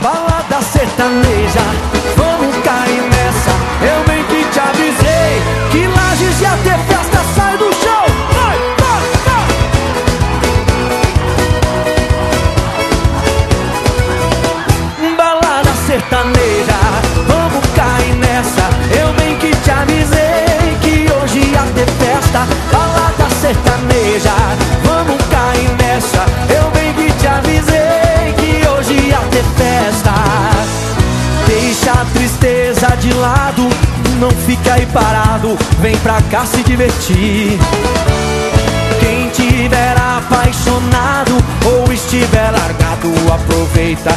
balada sertaneja. Vamos cair nessa, eu bem que te avisei. Que Lages ia ter festa, sai do chão. Vai, vai, vai. Balada sertaneja, tristeza de lado, não fica aí parado, vem pra cá se divertir. Quem tiver apaixonado ou estiver largado, aproveita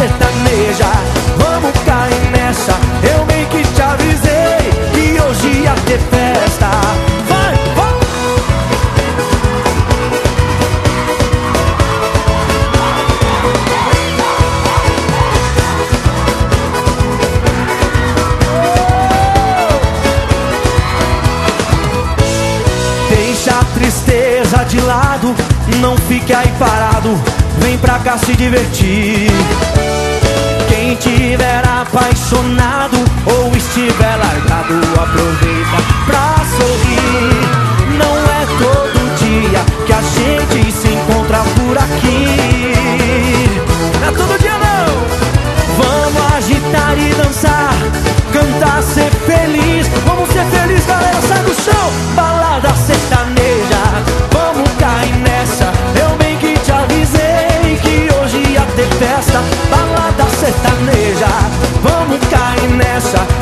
sertaneja. Vamos cair nessa. Eu bem que te avisei que hoje ia ter festa. Vai, vai. Deixa a tristeza de lado, não fique aí parado, vem pra cá se divertir apaixonado ou estiver largado, aproveita pra sorrir. Não é todo dia que a gente se encontra por aqui. Não é todo dia não. Vamos agitar e dançar, cantar, ser feliz. Vamos ser feliz, galera, sai do chão. Balada sertaneja, vamos cair nessa. Eu bem que te avisei que hoje ia ter festa. Balada sertaneja. Vamos cair nessa.